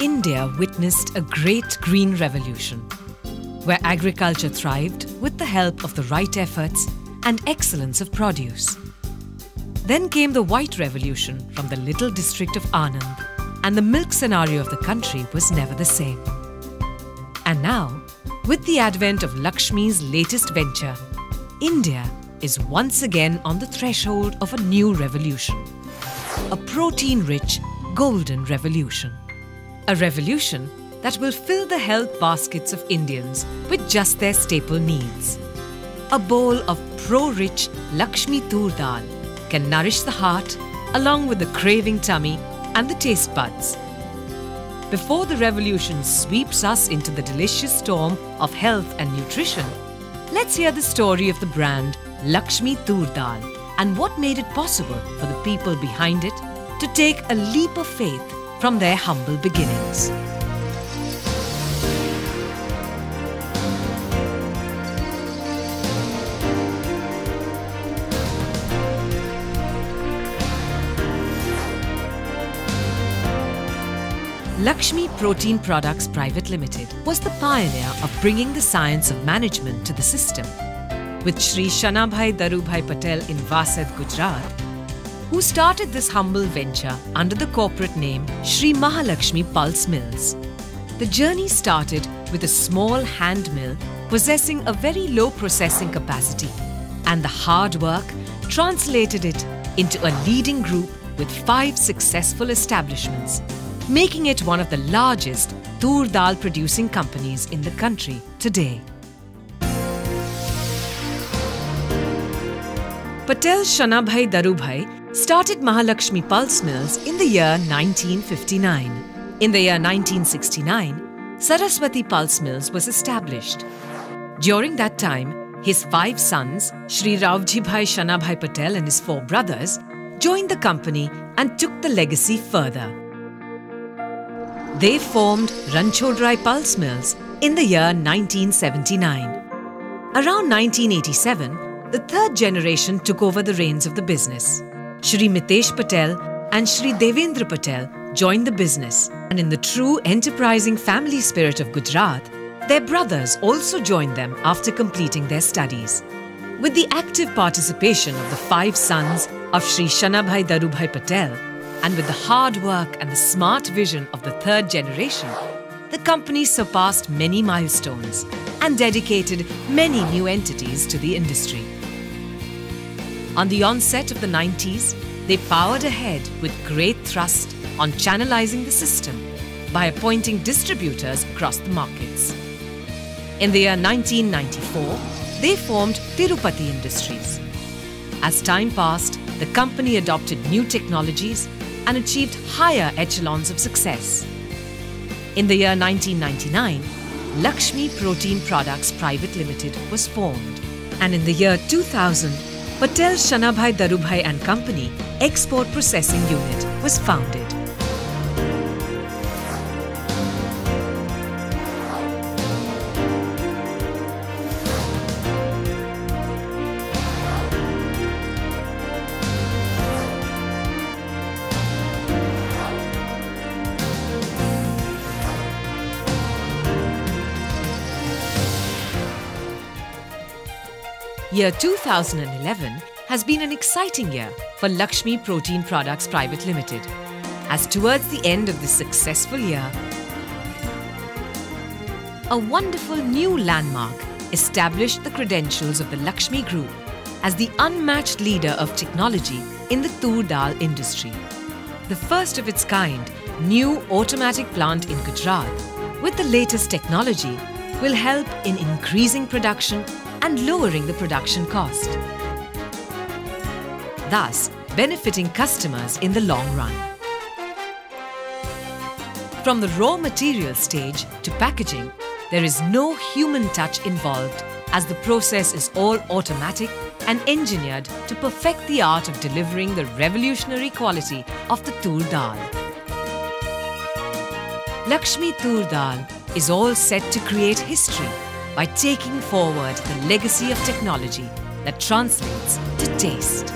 India witnessed a great green revolution, where agriculture thrived with the help of the right efforts and excellence of produce. Then came the white revolution from the little district of Anand, and the milk scenario of the country was never the same. And now, with the advent of Lakshmi's latest venture, India is once again on the threshold of a new revolution a protein rich golden revolution. A revolution that will fill the health baskets of Indians with just their staple needs. A bowl of pro rich Laxmi Toor Dal can nourish the heart along with the craving tummy and the taste buds. Before the revolution sweeps us into the delicious storm of health and nutrition, let's hear the story of the brand Laxmi Toor Dal and what made it possible for the people behind it to take a leap of faith from their humble beginnings. Lakshmi Protein Products Private Limited was the pioneer of bringing the science of management to the system. With Sri Shanabhai Darubhai Patel in Vasad, Gujarat, who started this humble venture under the corporate name Sri Mahalakshmi Pulse Mills. The journey started with a small hand mill possessing a very low processing capacity, and the hard work translated it into a leading group with five successful establishments making it one of the largest tur dal producing companies in the country today. Patel Shanabhai Darubhai started Mahalakshmi Pulse Mills in the year 1959. In the year 1969, Saraswati Pulse Mills was established. During that time, his five sons, Sri Ravji Bhai Shanabhai Patel and his four brothers, joined the company and took the legacy further. They formed Ranchodrai Pulse Mills in the year 1979. Around 1987, the third generation took over the reins of the business. Shri Mitesh Patel and Shri Devendra Patel joined the business, and in the true enterprising family spirit of Gujarat, their brothers also joined them after completing their studies. With the active participation of the five sons of Shri Shanabhai Darubhai Patel, and with the hard work and the smart vision of the third generation, the company surpassed many milestones and dedicated many new entities to the industry. On the onset of the 90s, they powered ahead with great thrust on channelizing the system by appointing distributors across the markets. In the year 1994, they formed Tirupati Industries. As time passed, the company adopted new technologies and achieved higher echelons of success. In the year 1999, Lakshmi Protein Products Private Limited was formed. And in the year 2000, Patel Shanabhai Darubhai and Company Export Processing Unit was founded. Year 2011 has been an exciting year for Lakshmi Protein Products Private Limited, as towards the end of this successful year, a wonderful new landmark established the credentials of the Lakshmi Group as the unmatched leader of technology in the tur dal industry. The first of its kind new automatic plant in Gujarat with the latest technology will help in increasing production and lowering the production cost, thus benefiting customers in the long run. From the raw material stage to packaging, there is no human touch involved as the process is all automatic and engineered to perfect the art of delivering the revolutionary quality of the tur dal. Laxmi Toor Dal is all set to create history by taking forward the legacy of technology that translates to taste.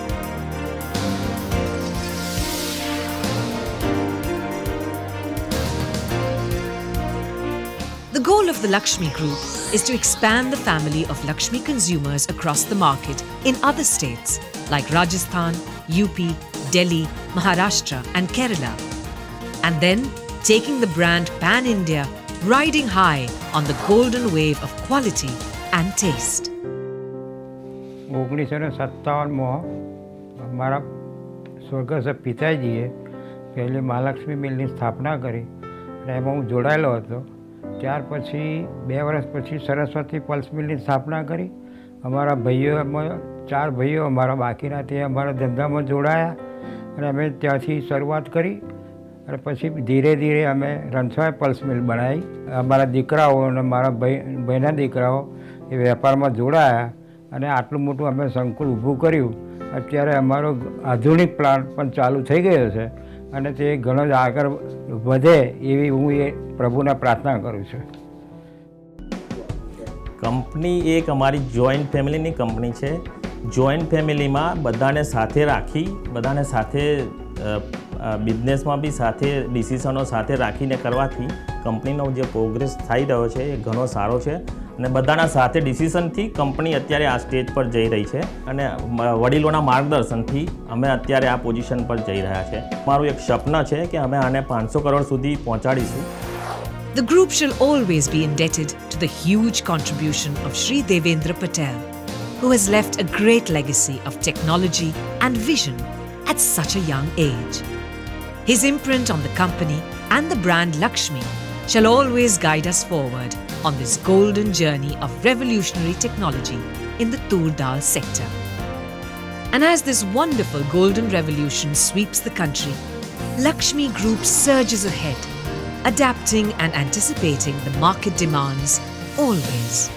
The goal of the Lakshmi Group is to expand the family of Lakshmi consumers across the market in other states like Rajasthan, UP, Delhi, Maharashtra, and Kerala. And then taking the brand pan India, riding high on the golden wave of quality and taste. ઓગણીસો ને સત્તાવનમાં મારા સ્વર્ગસ્થ પિતાજીએ પહેલી મહાલક્ષ્મી મિલની સ્થાપના કરી અને એમાં હું જોડાયેલો હતો ત્યાર પછી બે વર્ષ પછી સરસ્વતી પલ્સ મિલની સ્થાપના કરી અમારા ભાઈઓ એમાં ચાર ભાઈઓ અમારા બાકીના તે અમારા ધંધામાં જોડાયા અને અમે ત્યાંથી શરૂઆત કરી અને પછી ધીરે ધીરે અમે રણછોડ પલ્સ મિલ બનાવી. અમારા દીકરાઓ અને મારા ભાઈ, ભાઈના દીકરાઓ એ વેપારમાં જોડાયા અને આટલું મોટું અમે સંકુલ ઊભું કર્યું. અત્યારે અમારો આધુનિક પ્લાન્ટ પણ ચાલુ થઈ ગયો છે અને તે ઘણો જ આગળ વધે એવી હું એ પ્રભુને પ્રાર્થના કરું છું. કંપની એક અમારી જોઈન્ટ ફેમિલીની કંપની છે. જોઈન્ટ ફેમિલીમાં બધાને સાથે રાખી, બધાને સાથે બિઝનેસમાં બી સાથે ડિસિઝનો સાથે રાખીને કરવાથી કંપનીનો જે પ્રોગ્રેસ થઈ રહ્યો છે એ ઘણો સારો છે અને બધાના સાથે ડિસિઝનથી કંપની અત્યારે આ સ્ટેજ પર જઈ રહી છે અને વડીલોના માર્ગદર્શનથી અમે અત્યારે આ પોઝિશન પર જઈ રહ્યા છે મારું એક સપના છે કે અમે આને પાંચસો કરોડ સુધી પહોંચાડીશું The group shall always be indebted to the huge contribution of Sri Devendra Patel, who has left a great legacy of technology and vision at such a young age. His imprint on the company and the brand Lakshmi shall always guide us forward on this golden journey of revolutionary technology in the tur dal sector. And as this wonderful golden revolution sweeps the country, Lakshmi Group surges ahead, adapting and anticipating the market demands always.